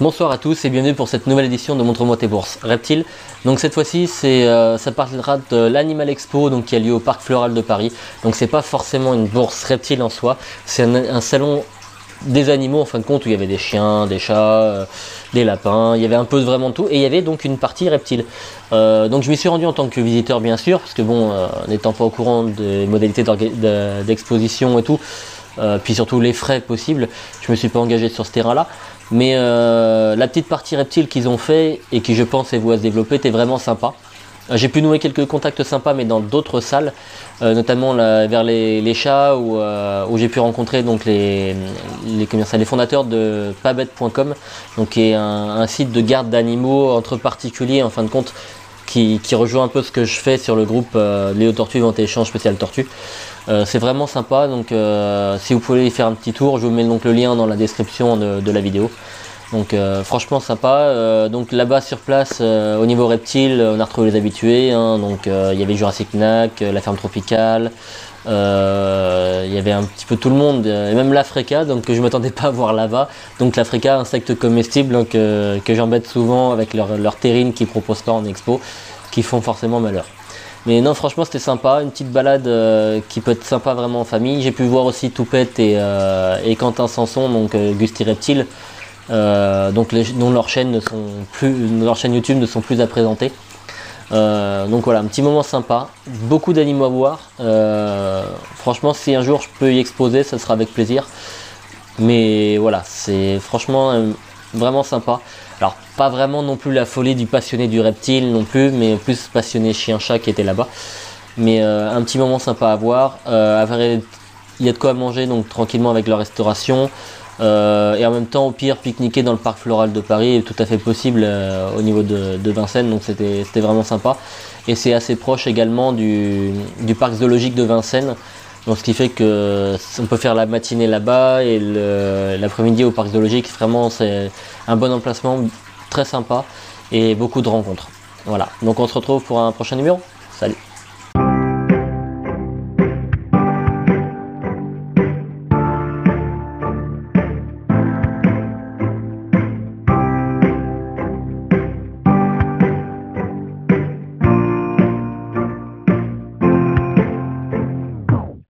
Bonsoir à tous et bienvenue pour cette nouvelle édition de Montre-moi tes bourses Reptile. Donc cette fois-ci, euh, ça parlera de l'Animal Expo donc qui a lieu au Parc Floral de Paris. Donc c'est pas forcément une bourse reptile en soi, c'est un, salon des animaux en fin de compte où il y avait des chiens, des chats, euh, des lapins, il y avait un peu de vraiment tout et il y avait donc une partie reptile. Euh, donc je m'y suis rendu en tant que visiteur bien sûr parce que bon, n'étant pas au courant des modalités d'exposition et tout, puis surtout les frais possibles, je me suis pas engagé sur ce terrain là. Mais euh, la petite partie reptile qu'ils ont fait et qui je pense est vouée à se développer était vraiment sympa. Euh, j'ai pu nouer quelques contacts sympas mais dans d'autres salles, euh, notamment vers les, chats où, j'ai pu rencontrer donc les, les, fondateurs de pabet.com, donc qui est un, site de garde d'animaux entre particuliers en fin de compte qui, rejoint un peu ce que je fais sur le groupe Léo Tortue Vente Échange Spécial Tortue. c'est vraiment sympa, donc si vous pouvez y faire un petit tour, je vous mets donc le lien dans la description de la vidéo. Donc euh, franchement sympa. Euh, donc là-bas sur place, euh, au niveau reptile, on a retrouvé les habitués. Hein. donc il y avait Jurassic Knack, la ferme tropicale. Il y avait un petit peu tout le monde, et même l'Africa, donc je m'attendais pas à voir là-bas. Donc l'Africa, insecte comestible donc, que j'embête souvent avec leur, leur terrine qu'ils proposent pas en expo, qui font forcément malheur. Mais non, franchement, c'était sympa. Une petite balade qui peut être sympa vraiment en famille. J'ai pu voir aussi Toupette et, Quentin Sanson, donc Gusti Reptile, euh, donc dont leurs chaînes ne leurs chaînes YouTube ne sont plus à présenter. Euh, donc voilà, un petit moment sympa, beaucoup d'animaux à voir. Euh, franchement, si un jour je peux y exposer, ça sera avec plaisir. Mais voilà, c'est franchement vraiment sympa. Alors pas vraiment non plus la folie du passionné du reptile non plus, mais plus passionné chien-chat qui était là-bas. Mais un petit moment sympa à voir. il y a de quoi manger donc tranquillement avec leur restauration. Euh, et en même temps, au pire, pique-niquer dans le parc floral de Paris est tout à fait possible euh, au niveau de, Vincennes, donc c'était vraiment sympa. Et c'est assez proche également du, parc zoologique de Vincennes, donc ce qui fait que on peut faire la matinée là-bas et l'après-midi au parc zoologique. Vraiment, c'est un bon emplacement, très sympa et beaucoup de rencontres. Voilà, donc on se retrouve pour un prochain numéro. Salut